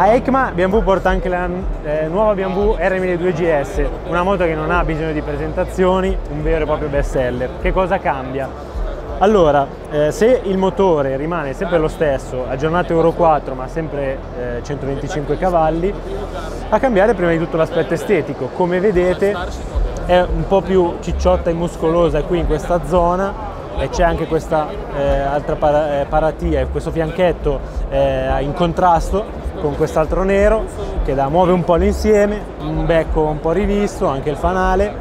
A ECMA BMW porta anche la eh, nuova BMW R1200 GS, una moto che non ha bisogno di presentazioni, un vero e proprio best seller. Che cosa cambia? Allora, eh, se il motore rimane sempre lo stesso, aggiornato Euro 4 ma sempre eh, 125 cavalli, a cambiare prima di tutto l'aspetto estetico. Come vedete è un po' più cicciotta e muscolosa qui in questa zona e c'è anche questa eh, altra para, eh, paratia, questo fianchetto eh, in contrasto con quest'altro nero che da muove un po' l'insieme, un becco un po' rivisto, anche il fanale,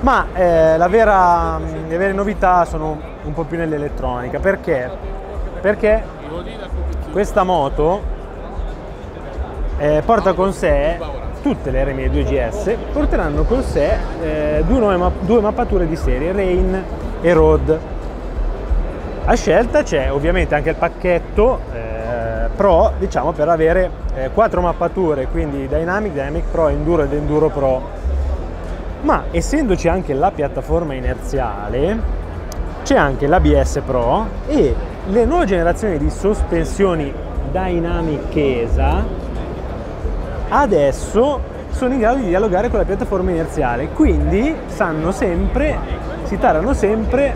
ma eh, vera, le vere novità sono un po' più nell'elettronica, perché? Perché questa moto eh, porta con sé tutte le RMI 2GS porteranno con sé eh, due, due, mappature di serie, Rain e Road. A scelta c'è ovviamente anche il pacchetto eh, Pro diciamo per avere eh, quattro mappature quindi Dynamic, Dynamic Pro, Enduro ed Enduro Pro. Ma essendoci anche la piattaforma inerziale c'è anche l'ABS Pro e le nuove generazioni di sospensioni Dynamic ESA adesso sono in grado di dialogare con la piattaforma inerziale. Quindi sanno sempre si tarano sempre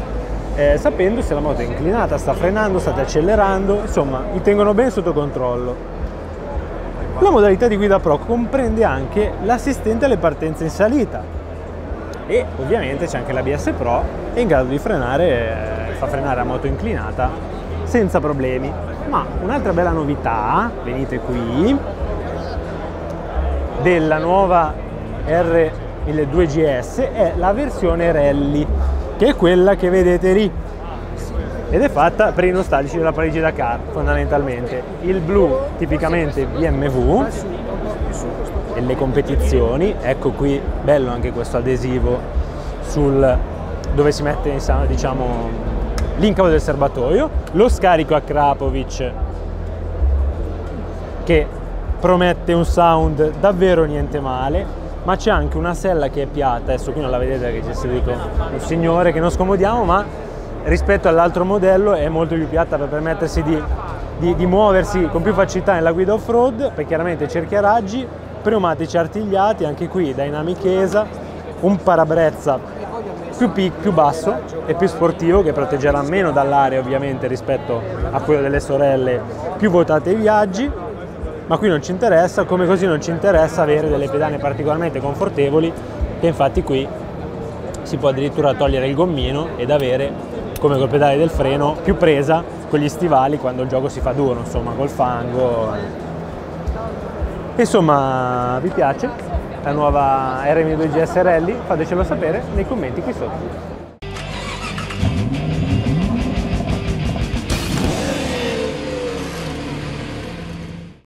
eh, sapendo se la moto è inclinata, sta frenando, state accelerando, insomma, li tengono ben sotto controllo. La modalità di guida Pro comprende anche l'assistente alle partenze in salita e ovviamente c'è anche l'ABS Pro, è in grado di frenare, eh, fa frenare la moto inclinata senza problemi. Ma un'altra bella novità, venite qui, della nuova R1200GS è la versione Rally che è quella che vedete lì. Ed è fatta per i nostalgici della Parigi Dakar fondamentalmente. Il blu tipicamente BMW e le competizioni ecco qui bello anche questo adesivo sul dove si mette diciamo l'incavo del serbatoio lo scarico a Krapovic che promette un sound davvero niente male ma c'è anche una sella che è piatta, adesso qui non la vedete perché c'è seduto un signore che non scomodiamo, ma rispetto all'altro modello è molto più piatta per permettersi di, di, di muoversi con più facilità nella guida off-road, perché chiaramente cerchi a raggi, pneumatici artigliati, anche qui Dynamic ESA, un parabrezza più, più basso e più sportivo che proteggerà meno dall'aria ovviamente rispetto a quello delle sorelle più votate ai viaggi ma qui non ci interessa, come così non ci interessa avere delle pedane particolarmente confortevoli, che infatti qui si può addirittura togliere il gommino ed avere come col pedale del freno più presa con gli stivali quando il gioco si fa duro, insomma col fango. Insomma, vi piace la nuova RM2 GS Rally? Fatecelo sapere nei commenti qui sotto.